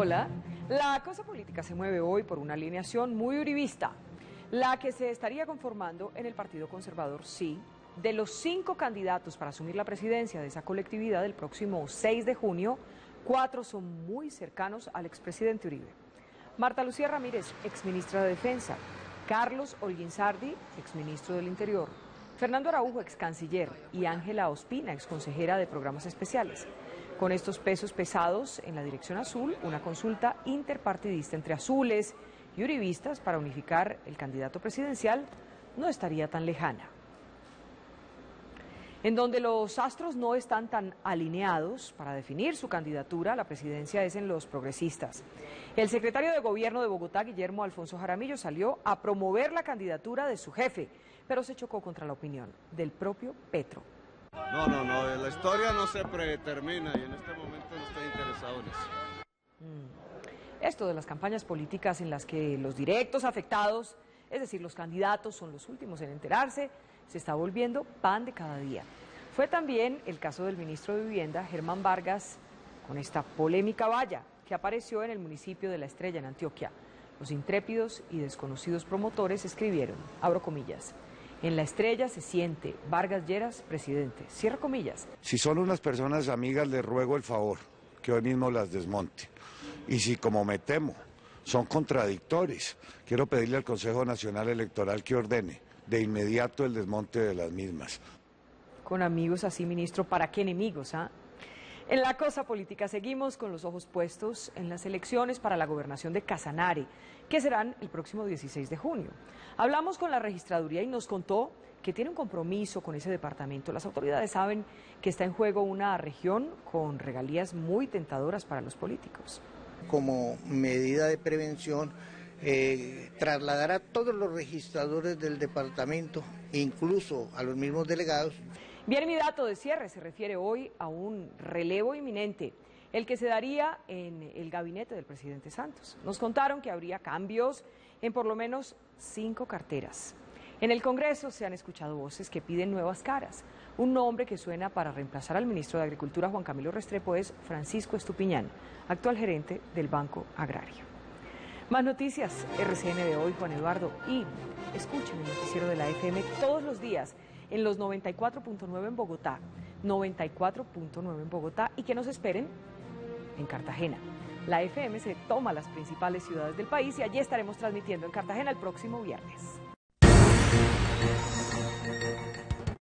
Hola. La cosa política se mueve hoy por una alineación muy uribista, la que se estaría conformando en el Partido Conservador, sí. De los cinco candidatos para asumir la presidencia de esa colectividad el próximo 6 de junio, cuatro son muy cercanos al expresidente Uribe. Marta Lucía Ramírez, exministra de Defensa, Carlos Olguinzardi, exministro del Interior, Fernando Araujo, ex canciller, y Ángela Ospina, ex consejera de programas especiales. Con estos pesos pesados en la dirección azul, una consulta interpartidista entre azules y uribistas para unificar el candidato presidencial no estaría tan lejana. En donde los astros no están tan alineados para definir su candidatura la presidencia es en los progresistas. El secretario de Gobierno de Bogotá, Guillermo Alfonso Jaramillo, salió a promover la candidatura de su jefe, pero se chocó contra la opinión del propio Petro. No, no, no, la historia no se predetermina y en este momento no estoy interesado en eso. Mm. Esto de las campañas políticas en las que los directos afectados, es decir, los candidatos son los últimos en enterarse, se está volviendo pan de cada día. Fue también el caso del ministro de Vivienda, Germán Vargas, con esta polémica valla que apareció en el municipio de La Estrella, en Antioquia. Los intrépidos y desconocidos promotores escribieron, abro comillas, en la estrella se siente Vargas Lleras, presidente. Cierra comillas. Si son unas personas amigas, les ruego el favor que hoy mismo las desmonten. Y si, como me temo, son contradictores, quiero pedirle al Consejo Nacional Electoral que ordene de inmediato el desmonte de las mismas. Con amigos así, ministro, ¿para qué enemigos? Ah? En la cosa política seguimos con los ojos puestos en las elecciones para la gobernación de Casanare, que serán el próximo 16 de junio. Hablamos con la registraduría y nos contó que tiene un compromiso con ese departamento. Las autoridades saben que está en juego una región con regalías muy tentadoras para los políticos. Como medida de prevención, eh, trasladar a todos los registradores del departamento, incluso a los mismos delegados, Bien, mi dato de cierre se refiere hoy a un relevo inminente, el que se daría en el gabinete del presidente Santos. Nos contaron que habría cambios en por lo menos cinco carteras. En el Congreso se han escuchado voces que piden nuevas caras. Un nombre que suena para reemplazar al ministro de Agricultura, Juan Camilo Restrepo, es Francisco Estupiñán, actual gerente del Banco Agrario. Más noticias, RCN de hoy, Juan Eduardo, y escuchen el noticiero de la FM todos los días en los 94.9 en Bogotá, 94.9 en Bogotá y que nos esperen en Cartagena. La FM se toma las principales ciudades del país y allí estaremos transmitiendo en Cartagena el próximo viernes.